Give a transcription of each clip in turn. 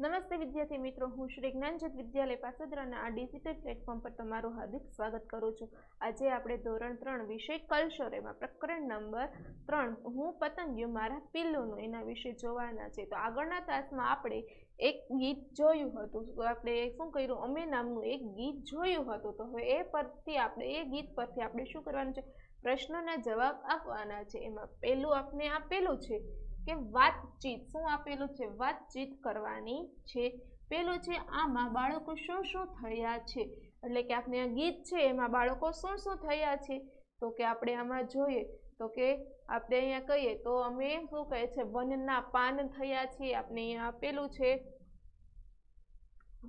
નમસ્તે વિદ્યાર્થી મિત્રો, હું શ્રી જ્ઞાનજત વિદ્યાલય પાસોદરાના આ ડિજિટલ પ્લેટફોર્મ પર તમારું હાર્દિક સ્વાગત કરું છું. આજે આપણે ધોરણ ત્રણ વિષય કલશોરેમાં પ્રકરણ નંબર ત્રણ, હું પતંગિયું મારા પિલ્લુનું એના વિશે જોવાના છે. તો આગળના તાસમાં આપણે એક ગીત જોયું હતું. આપણે શું કર્યું? અમે નામનું એક ગીત જોયું હતું. તો હવે એ પરથી આપણે, એ ગીત પરથી આપણે શું કરવાનું છે? પ્રશ્નોના જવાબ આપવાના છે. એમાં પહેલું આપણે આપેલું છે કે વાતચીત, શું આપેલું છે, વાતચીત કરવાની છે. પેલું છે, આમાં બાળકો શું શું થયા છે. એટલે કે આપણે આ ગીત છે, એમાં બાળકો શું શું થયા છે. તો કે આપણે આમાં જોઈએ, તો કે આપણે અહીંયા કહીએ, તો અમે શું કહે છે, વનના પાન થયા છે આપણે અહીંયા આપેલું છે,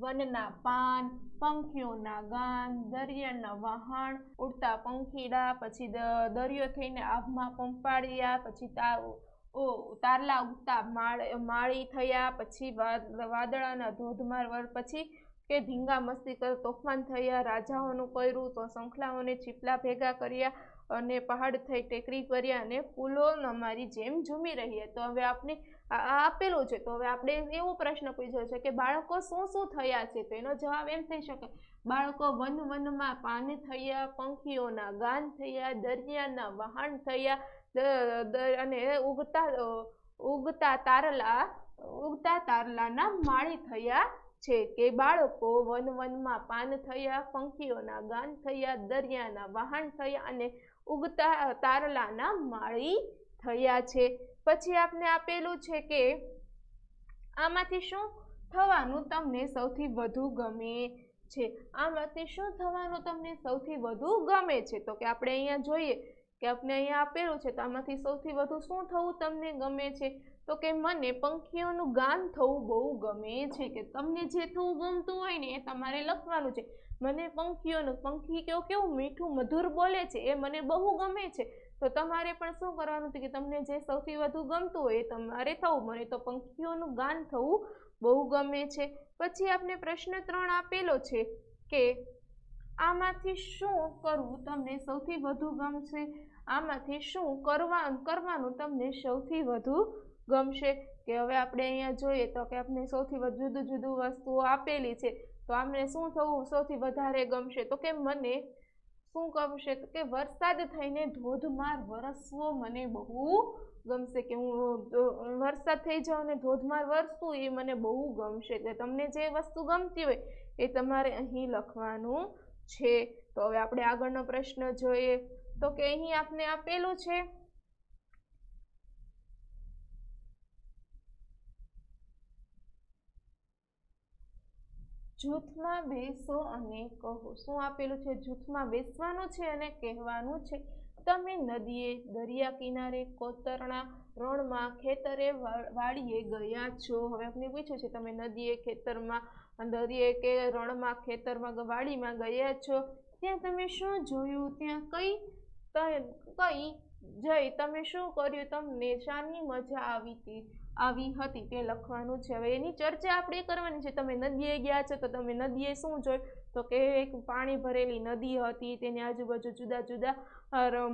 વનના પાન, પંખીઓના ગાન, દરિયાના વહાણ, ઉડતા પંખીડા, પછી દરિયો થઈને આભમાં પંપાળ્યા, પછી તારું ઓ તારલા ઉગતા માળી થયા પછી વાદળાના ધોધમાર વર પછી કે ધીંગા મસ્તી કર, તોફાન થયા, રાજાઓનું કર્યું તો શંખલાઓને ચીપલા ભેગા કર્યા અને પહાડ થઈ ટેકરી કર્યા અને ફૂલો અમારી જેમ ઝૂમી રહી તો હવે આપણે આપેલું છે. તો હવે આપણે એવો પ્રશ્ન પૂછ્યો છે કે બાળકો શું શું થયા છે? તો એનો જવાબ એમ થઈ શકે. બાળકો વન વનમાં પાન થયા, પંખીઓના ગાન થયા, દરિયાના વહાણ થયા અને ઉગતા ઉગતા તારલા, ઉગતા તારલાના માળી થયા છે કે બાળકો વન વનમાં પાન થયા, પંખીઓના ગાન થયા, દરિયાના વહાણ થયા અને ઉગતા તારલાના માળી થયા છે. પછી આપને આપેલું છે કે આમાંથી શું થવાનું તમને સૌથી વધુ ગમે છે? આમાંથી શું થવાનું તમને સૌથી વધુ ગમે છે? તો કે આપણે અહીંયા જોઈએ કે આપને અહીંયા આપેલું છે તો આમાંથી સૌથી વધુ શું થવું તમને ગમે છે? તો કે મને પંખીઓનું ગાન થવું બહુ ગમે છે કે તમને જે થવું ગમતું હોય ને એ તમારે લખવાનું છે. મને પંખીઓનું, પંખી કેવું કેવું મીઠું, મધુર બોલે છે એ મને બહુ ગમે છે. તો તમારે પણ શું કરવાનું છે કે તમને જે સૌથી વધુ ગમતું હોય એ તમારે થવું. મને તો પંખીઓનું ગાન થવું બહુ ગમે છે. પછી આપણે પ્રશ્ન ત્રણ આપેલો છે કે આમાંથી શું કરવું તમને સૌથી વધુ ગમશે? આમાંથી શું કરવા, કરવાનું તમને સૌથી વધુ ગમશે? કે હવે આપણે અહીંયા જોઈએ તો કે આપણે સૌથી વધુ જુદું જુદું વસ્તુઓ આપેલી છે, તો આપણે શું થવું સૌથી વધારે ગમશે? તો કે મને શું ગમશે? તો કે વરસાદ થઈને ધોધમાર વરસવો મને બહુ ગમશે કે હું વરસાદ થઈ જાઉં ને ધોધમાર વરસવું એ મને બહુ ગમશે. કે તમને જે વસ્તુ ગમતી હોય એ તમારે અહીં લખવાનું છે. તો હવે આપણે આગળનો પ્રશ્ન જોઈએ. તો કે અહીં આપને આપેલું છે. જૂથમાં બેસો અને કહો. શું આપેલું છે? જૂથમાં બેસવાનું છે અને કહેવાનું છે, તમે નદીએ, દરિયા કિનારે, કોતરણા, રણમાં, ખેતરે વાડીએ ગયા છો. હવે આપણે પૂછ્યું છે, તમે નદીએ, ખેતરમાં, દરિયે કે રણમાં, ખેતરમાં, વાડીમાં ગયા છો? ત્યાં તમે શું જોયું? ત્યાં કઈ કઈ જઈ તમે શું કર્યું? તમને શાની મજા આવી હતી આવી હતી તે લખવાનું છે. હવે એની ચર્ચા આપણે કરવાની છે. તમે નદીએ ગયા છો તો તમે નદીએ શું જોયું? તો કે એક પાણી ભરેલી નદી હતી, તેની આજુબાજુ જુદા જુદા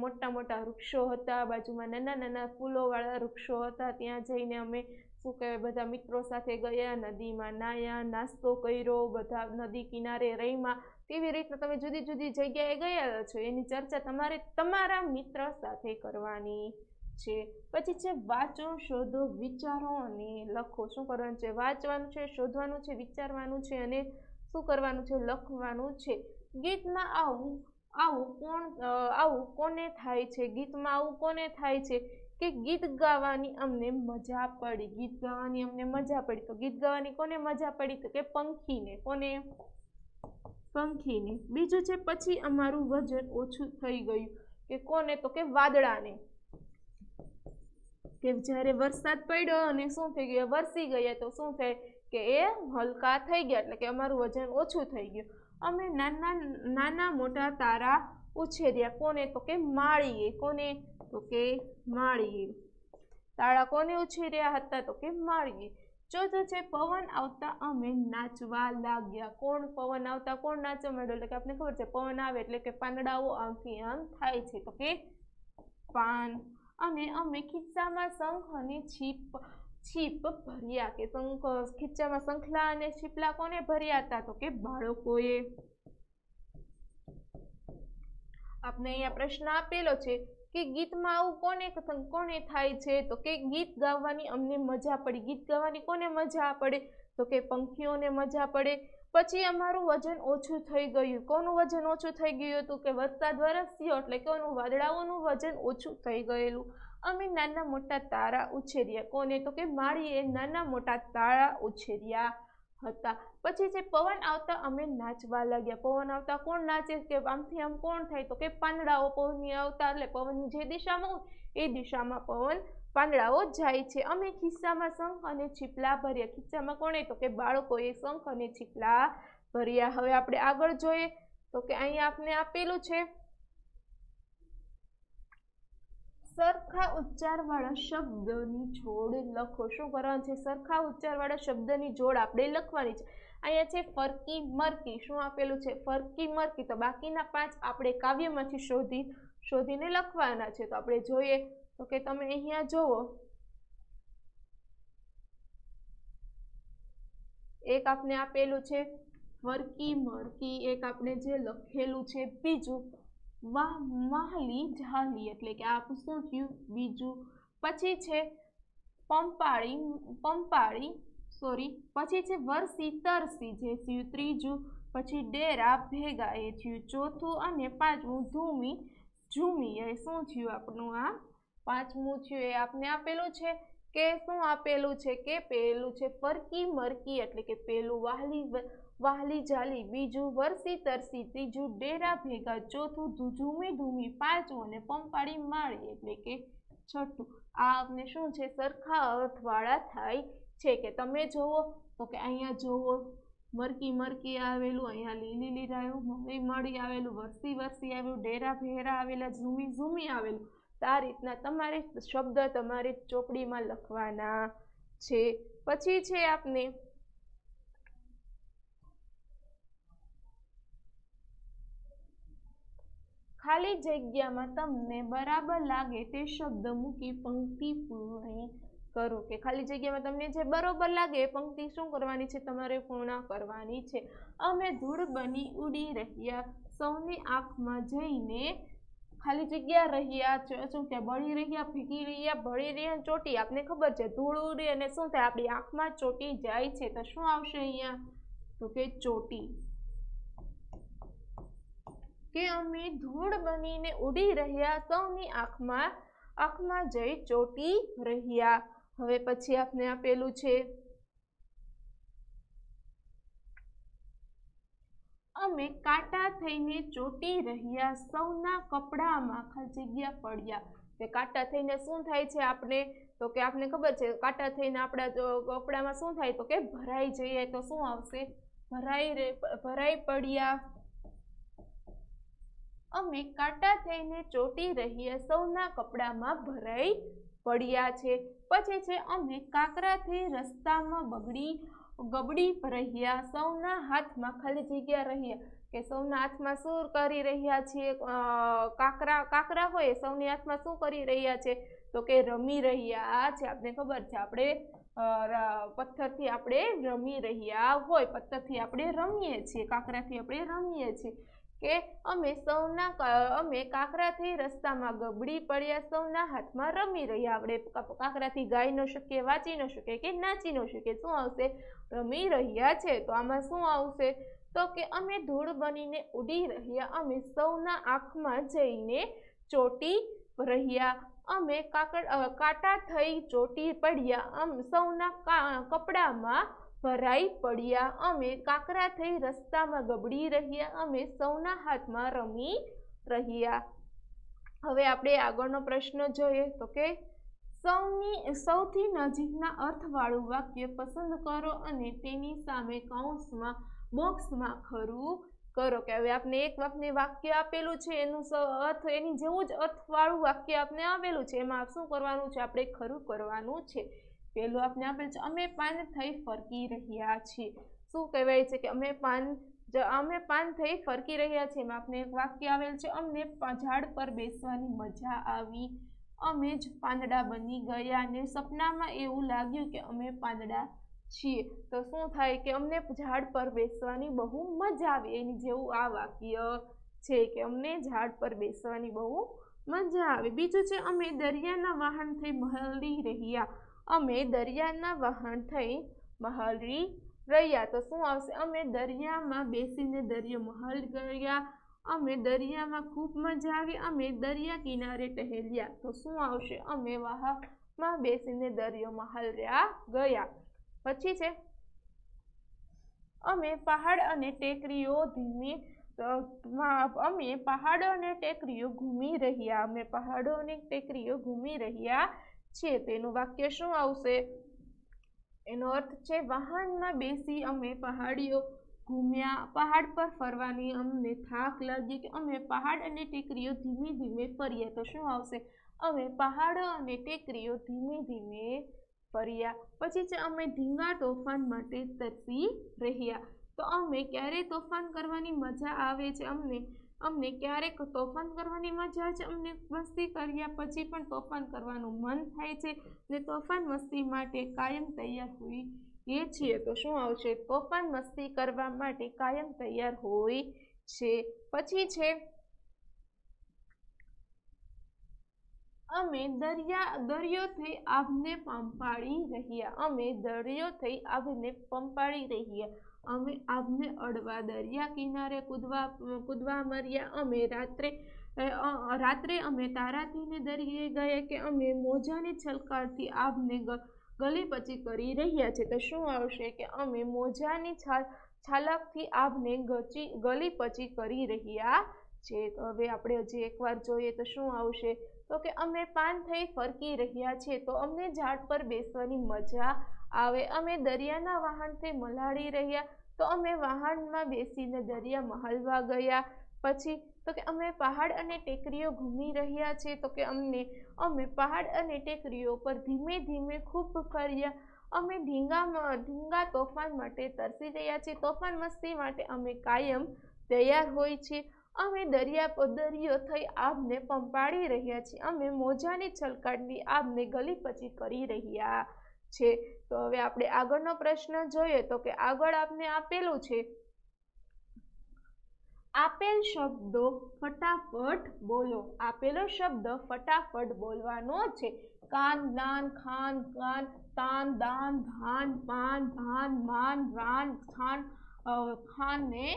મોટા મોટા વૃક્ષો હતા, બાજુમાં નાના નાના ફૂલોવાળા વૃક્ષો હતા. ત્યાં જઈને અમે શું કહેવાય, બધા મિત્રો સાથે ગયા, નદીમાં નાયા, નાસ્તો કર્યો, બધા નદી કિનારે રહીમાં કેવી રીતના તમે જુદી જુદી જગ્યાએ ગયા છો? એની ચર્ચા તમારે તમારા મિત્ર સાથે કરવાની છે. પછી છે, વાંચો, શોધો, વિચારો અને લખો. શું કરવાનું છે? વાંચવાનું છે, શોધવાનું છે, વિચારવાનું છે અને શું કરવાનું છે? લખવાનું છે. ગીતમાં આવું આવું કોણ આવું કોને થાય છે? ગીતમાં આવું કોને થાય છે? કે ગીત ગાવાની અમને મજા પડી. ગીત ગાવાની અમને મજા પડી. તો ગીત ગાવાની કોને મજા પડી? તો કે પંખીને. કોને? પંખીને. બીજું છે, પછી અમારું વજન ઓછું થઈ ગયું. કે કોને તો કે વાદળાને. કે જ્યારે વરસાદ પડ્યો અને શું થઈ ગયું? વરસી ગયા તો શું થાય? કે એ હલકા થઈ ગયા, એટલે કે અમારું વજન ઓછું થઈ ગયું. અમે નાના નાના મોટા તારા ઉછેર્યા. કોને તો કે માળીએ, કોને તો કે માળીએ. તાળા કોને ઉછેર્યા હતા? તો કે માળીએ. ચોથું છે, પવન આવતા અમે નાચવા લાગ્યા. કોણ પવન આવતા, કોણ નાચવા માંડ્યો? એટલે કે આપણે ખબર છે, પવન આવે એટલે કે પાંદડાઓ આમથી આમ થાય છે. તો કે પાન. અને અમે ખિસ્સામાં શંખ અને છીપ છીપ ભર્યા કે શંખ ખીચામાં શંખલા અને છીપલા કોને ભર્યા હતા? તો કે બાળકોએ. આપણે અહીંયા પ્રશ્ન આપેલો છે કે ગીતમાં આવું કોને કોને થાય છે? તો કે ગીત ગાવાની અમને મજા પડી. ગીત ગાવાની કોને મજા પડે? તો કે પંખીઓને મજા પડે. પછી અમારું વજન ઓછું થઈ ગયું. કોનું વજન ઓછું થઈ ગયું હતું કે વરસાદ વરસ્યો એટલે કોનું વાદળાઓનું વજન ઓછું થઈ ગયેલું. અમે નાના મોટા તારા ઉછેર્યા. કોને? તો કે માળીએ નાના મોટા તારા ઉછેર્યા હતા. પછી જે પવન આવતા અમે નાચવા લાગ્યા. પવન આવતા કોણ નાચે? કે આમથી આમ કોણ થાય? તો કે પાંદડાઓ પવનની આવતા, એટલે પવનની જે દિશામાં હોય, એ દિશામાં પવન પાંદડાઓ જાય છે. અમે ખિસ્સામાં શંખ અને છીપલા ભર્યા. ખિસ્સામાં કોણે તો કે બાળકોએ શંખ અને છીપલા ભર્યા. હવે આપણે આગળ જોઈએ. તો કે અહીંયા આપને આપેલું છે. સરખા ઉચ્ચારવાળા શબ્દની જોડ લખો. શું કરવાનું છે? સરખા ઉચ્ચારવાળા શબ્દની જોડ આપણે લખવાની છે. અહીંયા છે ફરકી મરકી. શું આપેલું છે? ફરકી મરકી. તો બાકીના પાંચ આપણે કાવ્યમાંથી શોધી, શોધીને લખવાના છે. તો આપણે જોઈએ. તો કે તમે અહીંયા જુઓ. એક આપણે આપેલું છે ફરકી મરકી. એક આપણે જે લખેલું છે બીજું વાહ માહલી ઝાલી એટલે કે આ શું થયું? બીજું. પછી છે પંપાળી પંપાળી સોરી, પછી છે વરસી તરસી જે થયું ત્રીજું, પછી ડેરા ભેગા એ થયું ચોથું અને પાંચમું ધૂમી, ઝૂમી. એ શું થયું આપણું આ? પાંચમું થયું, એ આપને આપેલું છે? કે શું આપેલું છે? કે પેલું છે ફરકી મરકી, એટલે કે પેલું વાહલી વાહલી જાલી. બીજું વરસી તરસી ત્રીજું ડેરા ભેગા, ચોથું ધૂમી ધૂમી. પાંચમું અને પંપાળી માળી, એટલે કે છઠ્ઠું. આ આપને શું છે? સરખા અર્થવાળા થાય છે કે તમે જુઓ, તો કે અહીંયા જુઓ, મરકી મરકી આવેલું, અહીંયા લીલી લીલા આવ્યું મળી મળી આવેલું, વરસી વરસી આવેલું ડેરા ભેરા આવેલા, ઝૂમી ઝૂમી આવેલું. તો આ રીતના તમારે શબ્દ તમારી ચોપડીમાં લખવાના છે. પછી છે આપને ખાલી જગ્યામાં તમને બરાબર લાગે તે શબ્દ મૂકી પંક્તિ પૂર્ણ કરો કે ખાલી જગ્યામાં તમને જે બરોબર લાગે એ પંક્તિ શું કરવાની છે તમારે પૂર્ણ કરવાની છે. અમે ધૂળ બની ઉડી રહ્યા, સૌની આંખમાં જઈને ખાલી જગ્યા રહ્યા શું કે બળી રહ્યા, ભીગી રહ્યા, બળી રહ્યા, ચોટી. આપને ખબર છે, ધૂળ ઉડી અને શું થાય, આપણી આંખમાં ચોટી જાય છે. તો શું આવશે અહીંયા? તો કે ચોટી. કે અમે ધૂળ બનીને ઉડી રહ્યા, સૌની આંખમાં આંખમાં જઈ ચોટી રહ્યા. હવે પછી આપને આપેલું છે. અમે કાંટા થઈને ચોટી રહ્યા સૌના કપડામાં ખાલી જગ્યા પડ્યા. કે કાંટા થઈને શું થાય છે આપણે તો કે આપને ખબર છે, કાંટા થઈને આપણા કપડામાં શું થાય? તો કે ભરાઈ જઈએ તો શું આવશે? ભરાઈ ભરાઈ પડ્યા. અમે કાંટા થઈને ચોટી રહ્યા સૌના કપડામાં ભરાઈ પડ્યા છે. પછી છે અમે કાકરાથી રસ્તામાં બગડી, ગબડી રહ્યા, સૌના હાથમાં ખાલી જગ્યા રહ્યા કે સૌના હાથમાં શું કરી રહ્યા છીએ? કાકરા કાકરા હોય, સૌની હાથમાં શું કરી રહ્યા છે? તો કે રમી રહ્યા છે. આપણે ખબર છે, આપણે પથ્થરથી આપણે રમી રહ્યા હોય, પથ્થરથી આપણે રમીએ છીએ, કાંકરાથી આપણે રમીએ છીએ. કે અમે સૌના અમે કાકરાથી રસ્તામાં ગબડી પડ્યા, સૌના હાથમાં રમી રહ્યા. આપણે કાકરાથી ગાઈ ન શકીએ, વાંચી ન શકીએ કે નાચી ન શકીએ. શું આવશે? રમી રહ્યા છે. તો આમાં શું આવશે? તો કે અમે ધૂળ બનીને ઉડી રહ્યા. અમે સૌના આંખમાં જઈને ચોટી રહ્યા. અમે કાકડ કાંટા થઈ ચોટી પડ્યા. અમ, સૌના કપડામાં ભરાઈ પડ્યા. અમે કાકરા થઈ રસ્તામાં ગબડી રહ્યા. અમે સૌના હાથમાં રમી રહ્યા. હવે આપણે આગળનો પ્રશ્ન જોઈએ તો કે સૌની, સૌથી નજીકના અર્થવાળું વાક્ય પસંદ કરો અને તેની સામે કૌંસમાં, બોક્સમાં ખરું કરો. કે હવે આપને એક આપને વાક્ય આપેલું છે, એનું અર્થ, એની જેવું જ અર્થવાળું વાક્ય આપને આપેલું છે. એમાં શું કરવાનું છે? આપણે ખરું કરવાનું છે. પેલું આપને આપેલ છે, અમે પાન થઈ ફરકી રહ્યા છીએ. શું કહેવાય છે કે અમે પાન અમે પાન થઈ ફરકી રહ્યા છીએ? એમાં આપને એક વાક્ય આવેલ છે, અમને ઝાડ પર બેસવાની મજા આવી. અમે જ પાંદડા બની ગયા અને સપનામાં એવું લાગ્યું કે અમે પાંદડા છીએ. તો શું થાય કે અમને ઝાડ પર બેસવાની બહુ મજા આવે. એની જેવું આ વાક્ય છે કે અમને ઝાડ પર બેસવાની બહુ મજા આવે. બીજું છે, અમે દરિયાના વાહનથી મહલી રહ્યા. અમે દરિયાના વહાણ થઈ મહલી રહ્યા. તો શું આવશે? અમે દરિયામાં બેસીને દરિયો મહલ ગયા. અમે દરિયામાં ખૂબ મજા આવી. અમે દરિયા કિનારે ટહેલ્યા. તો શું આવશે? અમે વાહમાં બેસીને દરિયો મહલ્યા ગયા. પછી છે, અમે પહાડ અને ટેકરીઓ ધીમે અમે પહાડો અને ટેકરીઓ ઘૂમી રહ્યા. અમે પહાડો અને ટેકરીઓ ઘૂમી રહ્યા. છીએ તેનું વાક્ય શું આવશે? એનો અર્થ છે, વાહનમાં બેસી અમે પહાડીઓ ઘૂમ્યા. પહાડ પર ફરવાની અમને થાક લાગી કે અમે પહાડ અને ટેકરીઓ ધીમે ધીમે ફર્યા તો શું આવશે? અમે પહાડો અને ટેકરીઓ ધીમે ધીમે ફર્યા. પછી છે અમે ધીંગા તોફાન માટે તરસી રહ્યા. તો અમે ક્યારે તોફાન કરવાની મજા આવે છે? અમને અમને ક્યારેક તોફાન કરવાની મજા જ અમને મસ્તી કર્યા પછી પણ તોફાન કરવાનું મન થાય છે ને તોફાન મસ્તી માટે કાયમ તૈયાર હોઈએ છીએ તો શું આવશે? તોફાન મસ્તી કરવા માટે કાયમ તૈયાર હોય છે. પછી છે, અમે દરિયા દરિયો થઈ આભને પંપાળી રહ્યા. અમે દરિયો થઈ આભને પંપાળી રહ્યા. અમે આભને અડવા દરિયા કિનારે કૂદવા કૂદવા મર્યા. અમે રાત્રે રાત્રે અમે તારાથીને દરિયે ગયા કે અમે મોજાની છલકારથી આભને ગલી પછી કરી રહ્યા છે. તો શું આવશે કે અમે મોજાની છાલ, છાલકથી આભને ગચી ગલી પછી કરી રહ્યા છે? તો હવે આપણે હજી એકવાર જોઈએ તો શું આવશે? તો કે અમે પાન થઈ ફરકી રહ્યા છીએ. તો અમને ઝાડ પર બેસવાની મજા આવે. અમે દરિયાના વાહનથી મલાડી રહ્યા તો અમે વાહનમાં બેસીને દરિયા મહાલવા ગયા. પછી તો કે અમે પહાડ અને ટેકરીઓ ઘૂમી રહ્યા છીએ તો કે અમને, અમે પહાડ અને ટેકરીઓ પર ધીમે ધીમે ખૂબ ફર્યા. અમે ધીંગામાં ધીંગા તોફાન માટે તરસી રહ્યા છીએ. તોફાન મસ્તી માટે અમે કાયમ તૈયાર હોય છીએ. અમે દરિયા દરિયો થઈ આબને પંપાળી રહ્યા છીએ. અમે મોજાની છલકાટની આબને ગલી પછી કરી રહ્યા. છે. તો હવે આપણે આગળનો પ્રશ્ન જોઈએ તો કે આગળ આપને આપેલું છે. આપેલ શબ્દો ફટાફટ બોલો. આપેલો શબ્દ ફટાફટ બોલવાનો છે. કાન, દાન, ખાન, કાન, તાન, દાન ધાન પાન, ભાન, માન, રાન ખાન ખાન ને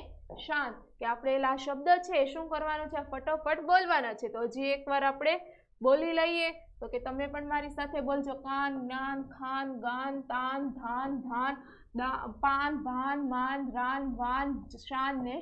શાંત કે આપણે આ શબ્દ છે શું કરવાનું છે? ફટોફટ બોલવાના છે. તો હજી એકવાર આપણે બોલી લઈએ તો કે તમે પણ મારી સાથે બોલજો. કાન, જ્ઞાન, ખાન, ગાન, તાન, ધાન ધાન પાન, ભાન, માન, રાન, વાન, શાન ને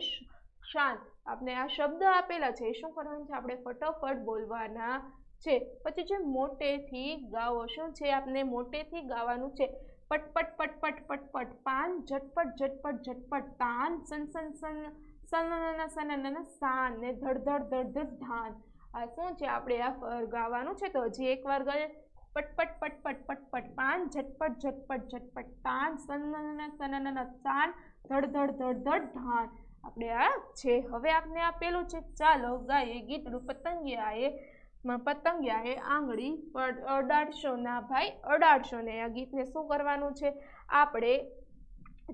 શાન. આપણે આ શબ્દ આપેલા છે શું કરવાનું છે? આપણે ફટોફટ બોલવાના છે. પછી જે મોટેથી ગાવો, શું છે? આપણે મોટેથી ગાવાનું છે. પટપટ પટપટ પટપટ પાન, ઝટપટ ઝટપટ ઝટપટ, તાન, સન સન સન સન સન સાન, ને ધડધડ ધડધડ ધડ ધડ, ધાન. આ શું છે? આપણે આ ગાવાનું છે તો હજી એકવાર ગયે પટપટ પટપટ પટપટ પાન, ઝટપટ ઝટપટ ઝટપટ, તાન સનન સનન તાન, ધડ ધડ ધડ ધડ, ધાન. આપણે આ છે. હવે આપને આપેલું છે. ચાલો ગાઈએ ગીતડું પતંગિયાએ પતંગિયાએ આંગળી અડાડશો ના ભાઈ, અડાડશો ને આ ગીતને શું કરવાનું છે? આપણે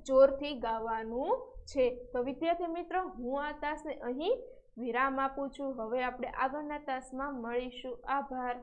જોરથી ગાવાનું છે. તો વિદ્યાર્થી મિત્રો, હું આ તાસને અહીં વિરામ આપું છું. હવે આપણે આગળના તાસમાં મળીશું. આભાર.